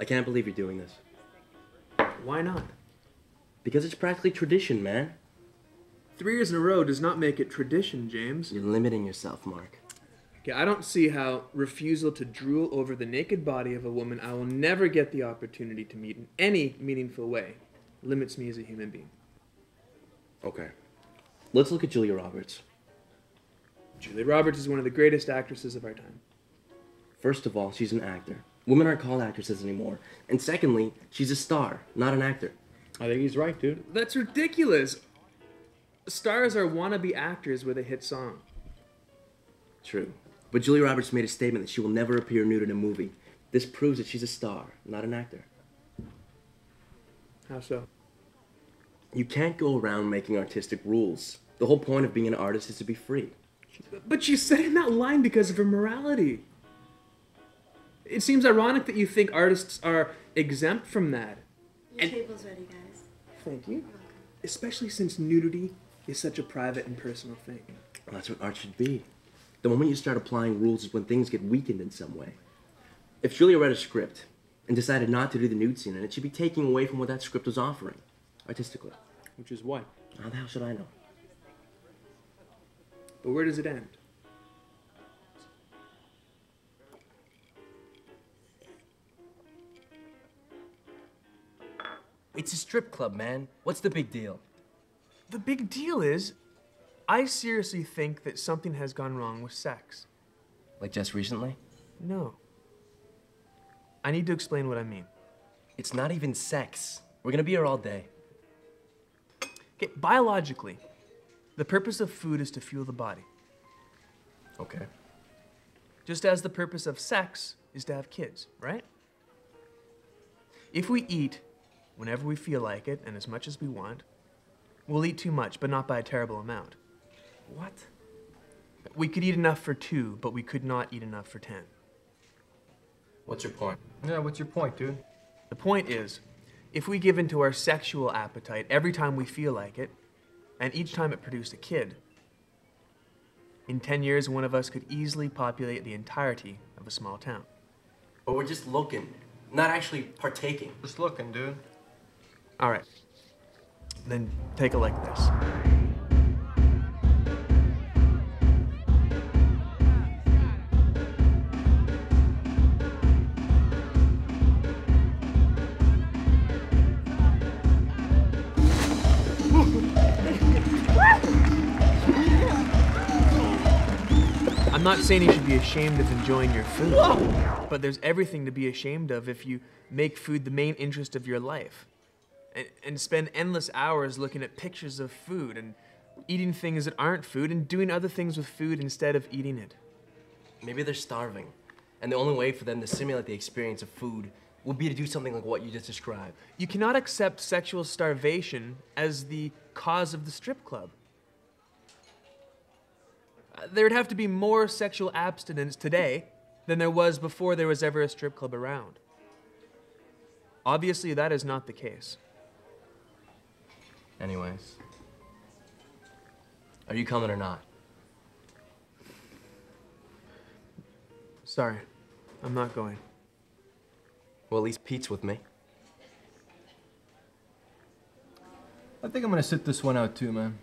I can't believe you're doing this. Why not? Because it's practically tradition, man. Three years in a row does not make it tradition, James. You're limiting yourself, Mark. Okay, I don't see how refusal to drool over the naked body of a woman I will never get the opportunity to meet in any meaningful way limits me as a human being. Okay. Let's look at Julia Roberts. Julia Roberts is one of the greatest actresses of our time. First of all, she's an actor. Women aren't called actresses anymore. And secondly, she's a star, not an actor. I think he's right, dude. That's ridiculous. Stars are wannabe actors with a hit song. True. But Julia Roberts made a statement that she will never appear nude in a movie. This proves that she's a star, not an actor. How so? You can't go around making artistic rules. The whole point of being an artist is to be free. But she's setting that line because of her morality. It seems ironic that you think artists are exempt from that. Your And- table's ready, guys. Thank you. Especially since nudity is such a private and personal thing. Well, that's what art should be. The moment you start applying rules is when things get weakened in some way. If Julia read a script and decided not to do the nude scene in it, she'd be taking away from what that script was offering, artistically. Which is what? How the hell should I know? But where does it end? It's a strip club, man. What's the big deal? The big deal is, I seriously think that something has gone wrong with sex. Like just recently? No. I need to explain what I mean. It's not even sex. We're gonna be here all day. Okay, biologically, the purpose of food is to fuel the body, Okay. just as the purpose of sex is to have kids, right? If we eat whenever we feel like it and as much as we want, we'll eat too much, but not by a terrible amount. What? We could eat enough for two, but we could not eat enough for ten. What's your point? Yeah, what's your point, dude? The point is, if we give in to our sexual appetite every time we feel like it, and each time it produced a kid, in 10 years, one of us could easily populate the entirety of a small town. But we're just looking, not actually partaking. Just looking, dude. All right. Then take a look at this. I'm not saying you should be ashamed of enjoying your food, but there's everything to be ashamed of if you make food the main interest of your life and, and spend endless hours looking at pictures of food and eating things that aren't food and doing other things with food instead of eating it. Maybe they're starving, and the only way for them to simulate the experience of food would be to do something like what you just described. You cannot accept sexual starvation as the cause of the strip club. Uh, There'd have to be more sexual abstinence today than there was before there was ever a strip club around. Obviously, that is not the case. Anyways. Are you coming or not? Sorry, I'm not going. Well, at least Pete's with me. I think I'm gonna sit this one out too, man.